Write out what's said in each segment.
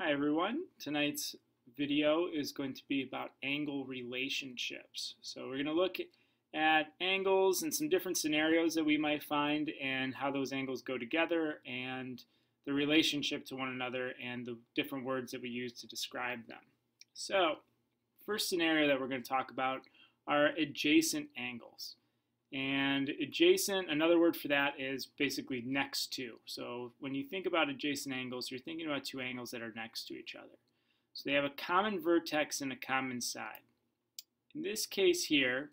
Hi everyone. Tonight's video is going to be about angle relationships. So we're going to look at angles and some different scenarios that we might find and how those angles go together and the relationship to one another and the different words that we use to describe them. So first scenario that we're going to talk about are adjacent angles. And adjacent, another word for that is basically next to. So when you think about adjacent angles, you're thinking about two angles that are next to each other. So they have a common vertex and a common side. In this case here,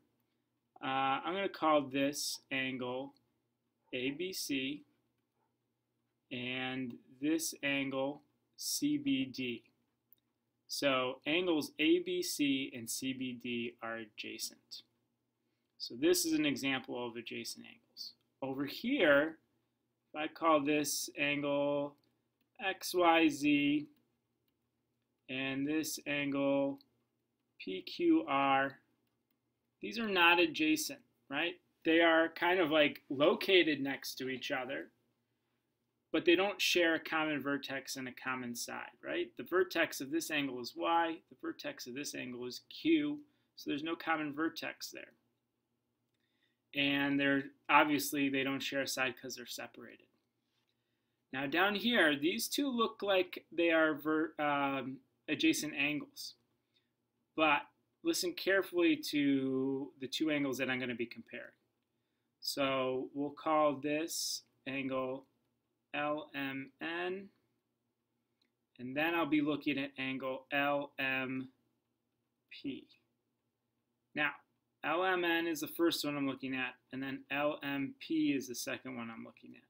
uh, I'm going to call this angle ABC and this angle CBD. So angles ABC and CBD are adjacent. So this is an example of adjacent angles. Over here, if I call this angle XYZ and this angle PQR, these are not adjacent, right? They are kind of like located next to each other, but they don't share a common vertex and a common side, right? The vertex of this angle is Y, the vertex of this angle is Q, so there's no common vertex there and they're obviously they don't share a side because they're separated. Now down here, these two look like they are um, adjacent angles, but listen carefully to the two angles that I'm going to be comparing. So we'll call this angle LMN, and then I'll be looking at angle LMP. Now, LMN is the first one I'm looking at, and then LMP is the second one I'm looking at.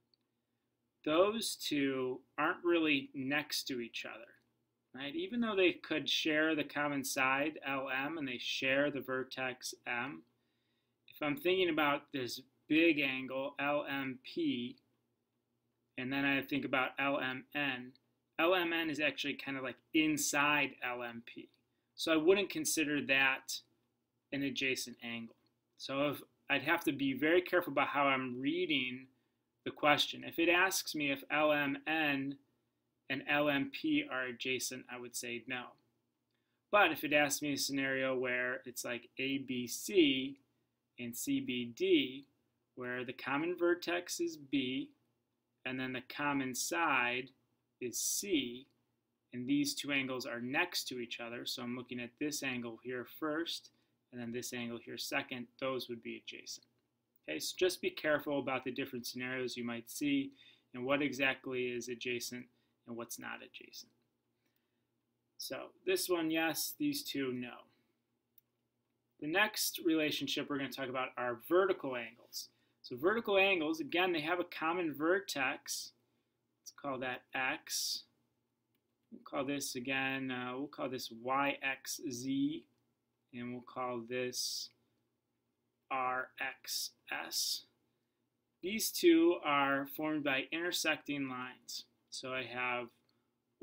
Those two aren't really next to each other, right? Even though they could share the common side, LM, and they share the vertex M, if I'm thinking about this big angle, LMP, and then I think about LMN, LMN is actually kind of like inside LMP. So I wouldn't consider that an adjacent angle. So if, I'd have to be very careful about how I'm reading the question. If it asks me if LMN and LMP are adjacent, I would say no. But if it asks me a scenario where it's like ABC and CBD, where the common vertex is B and then the common side is C, and these two angles are next to each other, so I'm looking at this angle here first, and then this angle here second, those would be adjacent. Okay, so just be careful about the different scenarios you might see and what exactly is adjacent and what's not adjacent. So this one, yes, these two, no. The next relationship we're going to talk about are vertical angles. So vertical angles, again, they have a common vertex. Let's call that x. We'll call this again, uh, we'll call this yxz and we'll call this RXS. These two are formed by intersecting lines. So I have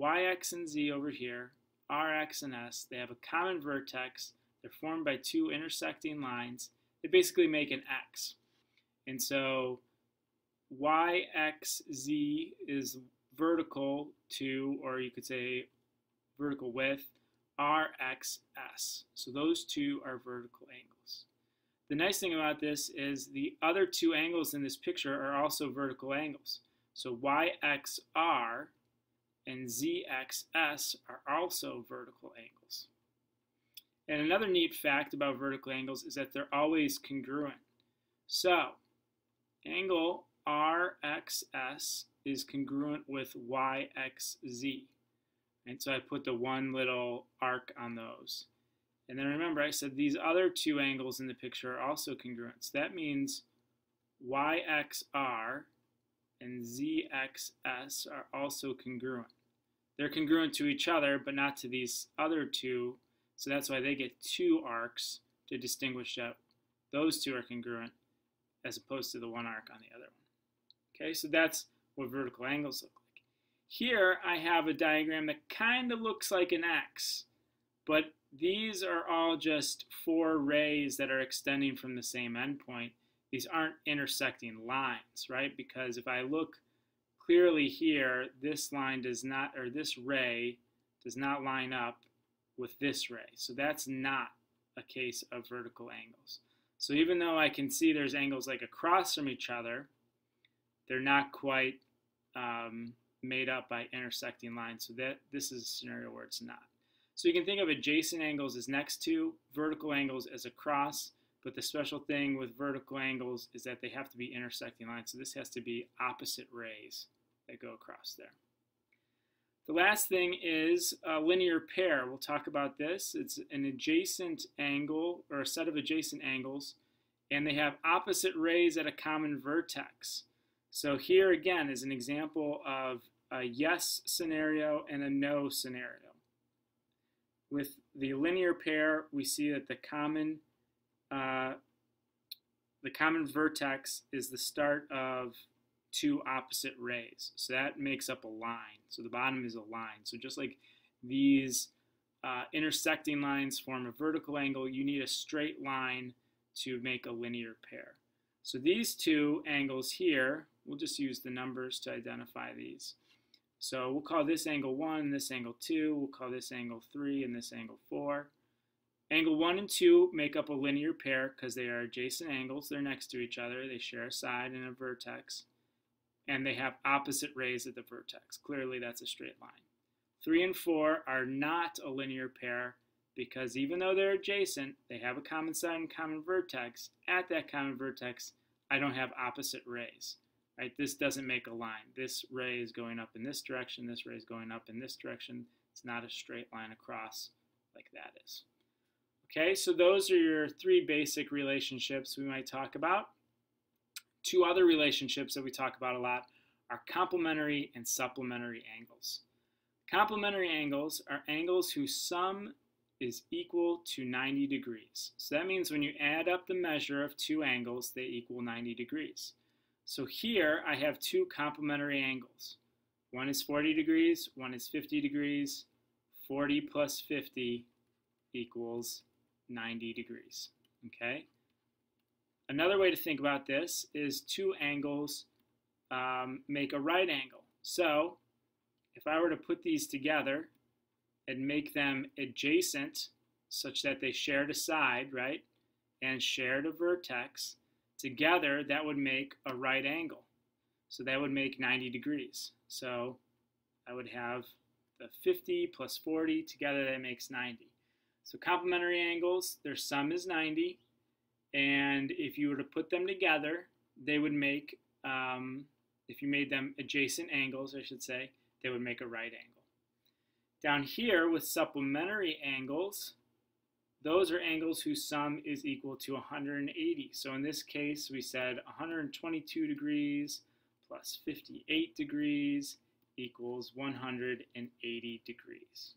YX and Z over here, RX and S. They have a common vertex. They're formed by two intersecting lines. They basically make an X. And so YXZ is vertical to, or you could say vertical with, RXS. So those two are vertical angles. The nice thing about this is the other two angles in this picture are also vertical angles. So YXR and ZXS are also vertical angles. And another neat fact about vertical angles is that they're always congruent. So angle RXS is congruent with YXZ. And so I put the one little arc on those. And then remember, I said these other two angles in the picture are also congruent. So that means YXR and ZXS are also congruent. They're congruent to each other, but not to these other two. So that's why they get two arcs to distinguish that those two are congruent as opposed to the one arc on the other one. Okay, so that's what vertical angles look like. Here I have a diagram that kind of looks like an X, but these are all just four rays that are extending from the same endpoint. These aren't intersecting lines, right? Because if I look clearly here, this line does not, or this ray does not line up with this ray. So that's not a case of vertical angles. So even though I can see there's angles like across from each other, they're not quite um, made up by intersecting lines. So that this is a scenario where it's not. So you can think of adjacent angles as next to, vertical angles as across, but the special thing with vertical angles is that they have to be intersecting lines. So this has to be opposite rays that go across there. The last thing is a linear pair. We'll talk about this. It's an adjacent angle or a set of adjacent angles and they have opposite rays at a common vertex. So here again is an example of a yes scenario and a no scenario. With the linear pair, we see that the common uh, the common vertex is the start of two opposite rays. So that makes up a line. So the bottom is a line. So just like these uh, intersecting lines form a vertical angle, you need a straight line to make a linear pair. So these two angles here, we'll just use the numbers to identify these. So we'll call this angle 1, this angle 2, we'll call this angle 3, and this angle 4. Angle 1 and 2 make up a linear pair because they are adjacent angles. They're next to each other. They share a side and a vertex and they have opposite rays at the vertex. Clearly that's a straight line. 3 and 4 are not a linear pair because even though they're adjacent, they have a common side and common vertex. At that common vertex, I don't have opposite rays. Right? This doesn't make a line. This ray is going up in this direction, this ray is going up in this direction. It's not a straight line across like that is. Okay, so those are your three basic relationships we might talk about. Two other relationships that we talk about a lot are complementary and supplementary angles. Complementary angles are angles whose sum is equal to 90 degrees. So that means when you add up the measure of two angles, they equal 90 degrees. So here I have two complementary angles. One is 40 degrees, one is 50 degrees. 40 plus 50 equals 90 degrees. Okay? Another way to think about this is two angles um, make a right angle. So if I were to put these together and make them adjacent such that they shared a side, right, and shared a vertex, together that would make a right angle. So that would make 90 degrees. So I would have the 50 plus 40, together that makes 90. So complementary angles, their sum is 90, and if you were to put them together, they would make, um, if you made them adjacent angles, I should say, they would make a right angle. Down here with supplementary angles, those are angles whose sum is equal to 180. So in this case, we said 122 degrees plus 58 degrees equals 180 degrees.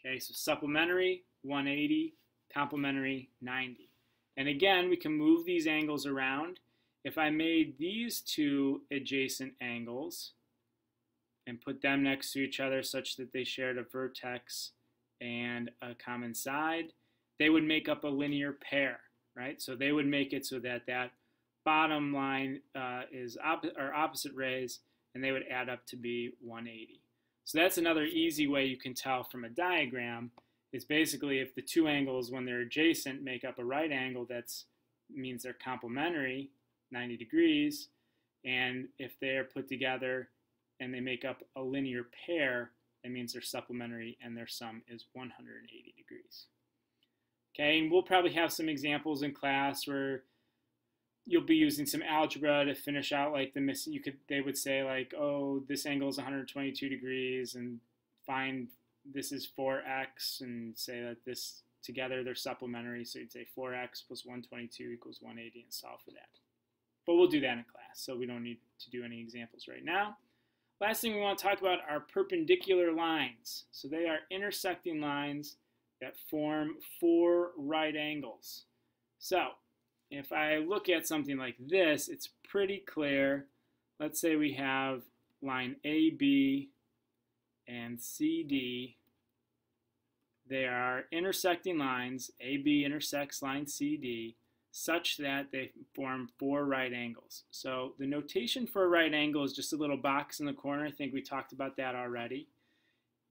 Okay, so supplementary, 180, complementary, 90. And again, we can move these angles around. If I made these two adjacent angles and put them next to each other such that they shared a vertex and a common side, they would make up a linear pair, right? So they would make it so that that bottom line uh, is op or opposite rays, and they would add up to be 180. So that's another easy way you can tell from a diagram is basically if the two angles, when they're adjacent, make up a right angle, that means they're complementary, 90 degrees. And if they're put together and they make up a linear pair, that means they're supplementary and their sum is 180 degrees. Okay, and we'll probably have some examples in class where you'll be using some algebra to finish out like the missing. You could they would say like, oh, this angle is 122 degrees, and find this is 4x and say that this together they're supplementary. So you'd say 4x plus 122 equals 180 and solve for that. But we'll do that in class, so we don't need to do any examples right now. Last thing we want to talk about are perpendicular lines. So they are intersecting lines that form four right angles. So if I look at something like this, it's pretty clear. Let's say we have line AB and CD, they are intersecting lines, AB intersects line CD, such that they form four right angles. So the notation for a right angle is just a little box in the corner. I think we talked about that already.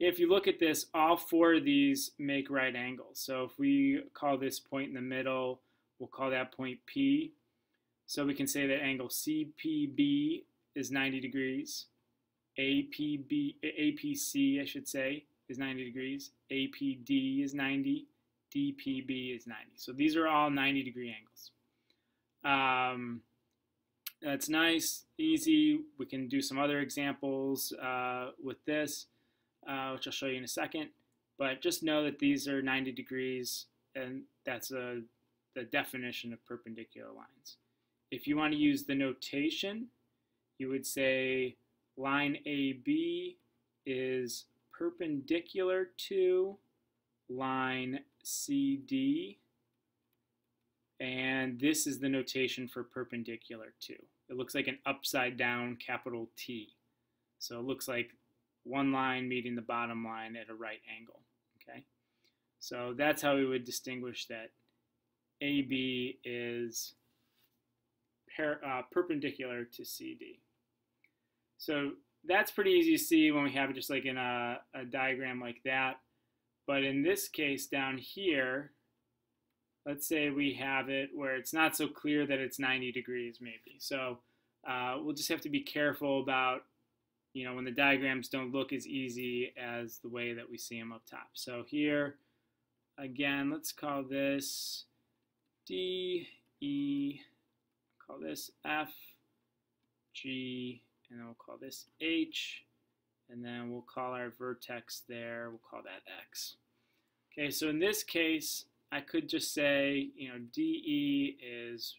If you look at this, all four of these make right angles. So if we call this point in the middle, we'll call that point P. So we can say that angle CPB is 90 degrees. APB, APC, I should say, is 90 degrees. APD is 90. DPB is 90. So these are all 90 degree angles. Um, that's nice, easy. We can do some other examples uh, with this uh, which I'll show you in a second. But just know that these are 90 degrees, and that's a, the definition of perpendicular lines. If you want to use the notation, you would say line AB is perpendicular to line CD, and this is the notation for perpendicular to. It looks like an upside down capital T. So it looks like one line meeting the bottom line at a right angle. Okay, so that's how we would distinguish that AB is per, uh, perpendicular to CD. So that's pretty easy to see when we have it just like in a, a diagram like that. But in this case down here, let's say we have it where it's not so clear that it's 90 degrees maybe. So uh, we'll just have to be careful about you know, when the diagrams don't look as easy as the way that we see them up top. So here, again, let's call this D, E, call this F, G, and then we'll call this H, and then we'll call our vertex there, we'll call that X. Okay, so in this case, I could just say, you know, DE is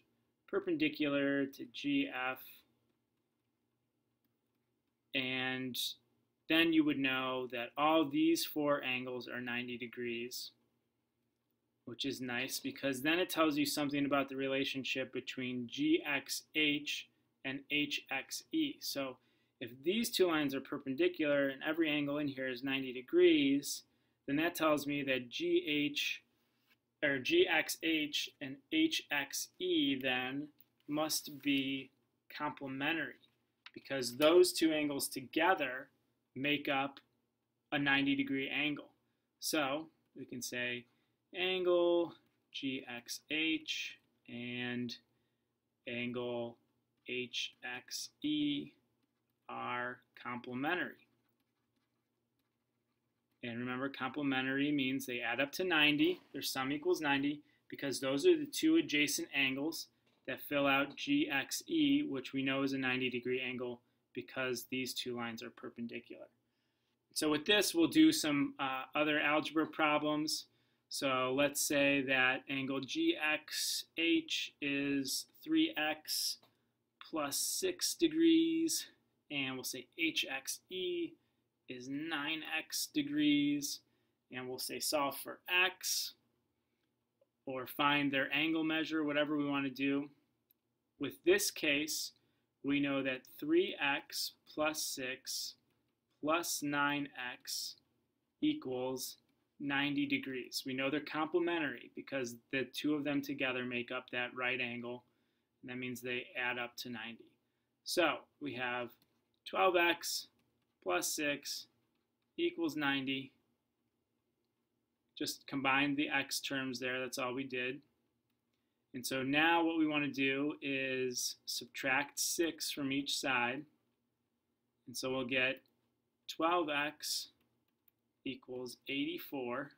perpendicular to GF and then you would know that all these four angles are 90 degrees, which is nice because then it tells you something about the relationship between GXH and HXE. So if these two lines are perpendicular and every angle in here is 90 degrees, then that tells me that GH or GXH and HXE then must be complementary because those two angles together make up a 90 degree angle. So we can say angle GXH and angle HXE are complementary. And remember, complementary means they add up to 90. Their sum equals 90 because those are the two adjacent angles that fill out GXE, which we know is a 90 degree angle because these two lines are perpendicular. So with this, we'll do some uh, other algebra problems. So let's say that angle GXH is 3x plus 6 degrees, and we'll say HXE is 9x degrees, and we'll say solve for x or find their angle measure, whatever we want to do. With this case, we know that 3x plus 6 plus 9x equals 90 degrees. We know they're complementary because the two of them together make up that right angle, and that means they add up to 90. So we have 12x plus 6 equals 90 just combine the x terms there, that's all we did. And so now what we want to do is subtract 6 from each side. And so we'll get 12x equals 84.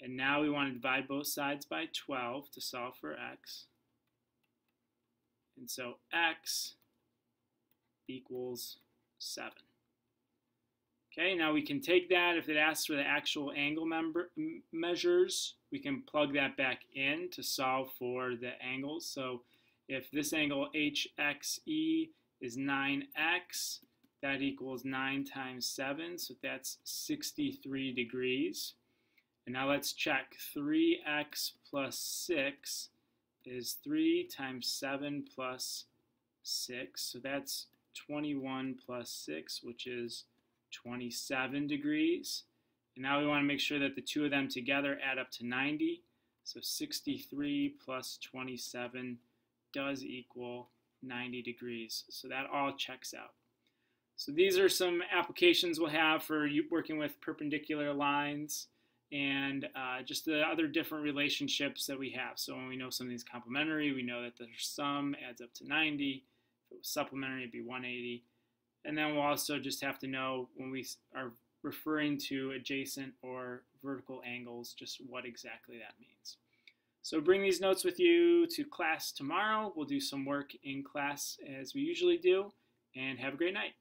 And now we want to divide both sides by 12 to solve for x. And so x equals 7. Okay, now we can take that, if it asks for the actual angle member, measures, we can plug that back in to solve for the angles. So if this angle HXE is 9x, that equals 9 times 7, so that's 63 degrees. And now let's check. 3x plus 6 is 3 times 7 plus 6, so that's 21 plus 6, which is 27 degrees. And now we want to make sure that the two of them together add up to 90. So 63 plus 27 does equal 90 degrees. So that all checks out. So these are some applications we'll have for working with perpendicular lines and uh, just the other different relationships that we have. So when we know something's complementary, we know that the sum adds up to 90. If it was supplementary, it'd be 180. And then we'll also just have to know when we are referring to adjacent or vertical angles, just what exactly that means. So bring these notes with you to class tomorrow. We'll do some work in class as we usually do, and have a great night.